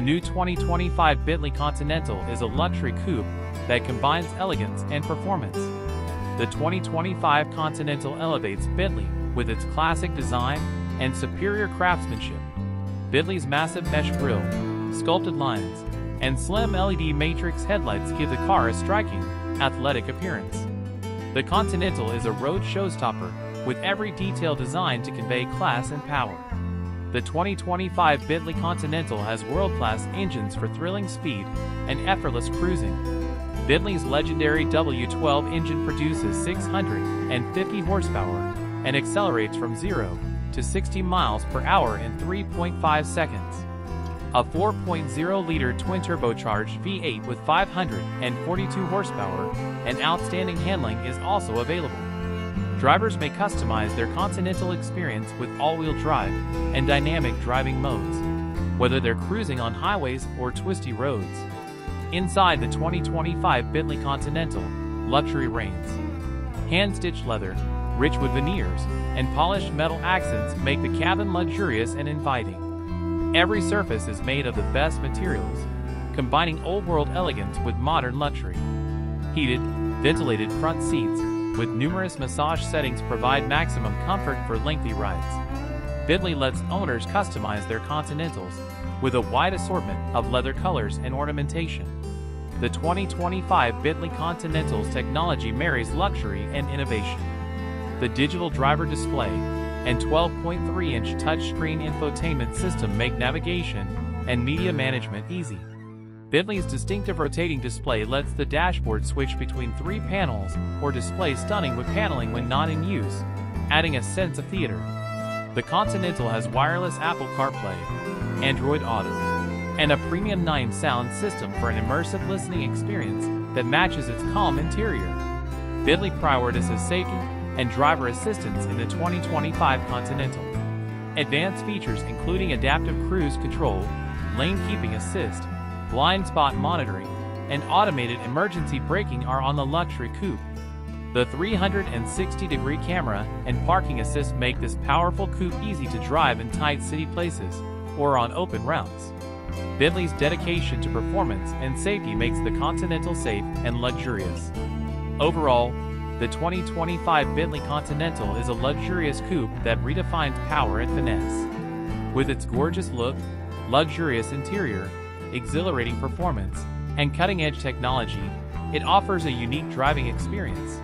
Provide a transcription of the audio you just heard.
new 2025 Bentley Continental is a luxury coupe that combines elegance and performance. The 2025 Continental elevates Bentley with its classic design and superior craftsmanship. Bentley's massive mesh grille, sculpted lines, and slim LED matrix headlights give the car a striking, athletic appearance. The Continental is a road showstopper, with every detail designed to convey class and power. The 2025 Bentley Continental has world-class engines for thrilling speed and effortless cruising. Bentley's legendary W12 engine produces 650 horsepower and accelerates from 0 to 60 miles per hour in 3.5 seconds. A 4.0-liter twin-turbocharged V8 with 542 horsepower and outstanding handling is also available. Drivers may customize their Continental experience with all-wheel drive and dynamic driving modes, whether they're cruising on highways or twisty roads. Inside the 2025 Bentley Continental, luxury reigns. Hand-stitched leather, rich wood veneers, and polished metal accents make the cabin luxurious and inviting. Every surface is made of the best materials, combining old-world elegance with modern luxury. Heated, ventilated front seats with numerous massage settings provide maximum comfort for lengthy rides. Bentley lets owners customize their Continentals with a wide assortment of leather colors and ornamentation. The 2025 Bentley Continental's technology marries luxury and innovation. The digital driver display and 12.3-inch touchscreen infotainment system make navigation and media management easy. Bentley's distinctive rotating display lets the dashboard switch between three panels or display stunning with paneling when not in use, adding a sense of theater. The Continental has wireless Apple CarPlay, Android Auto, and a premium Naim sound system for an immersive listening experience that matches its calm interior. Bentley prioritizes safety and driver assistance in the 2025 Continental. Advanced features including adaptive cruise control, lane keeping assist, blind spot monitoring, and automated emergency braking are on the luxury coupe. The 360-degree camera and parking assist make this powerful coupe easy to drive in tight city places or on open routes. Bentley's dedication to performance and safety makes the Continental safe and luxurious. Overall, the 2025 Bentley Continental is a luxurious coupe that redefines power and finesse. With its gorgeous look, luxurious interior, exhilarating performance, and cutting-edge technology, it offers a unique driving experience.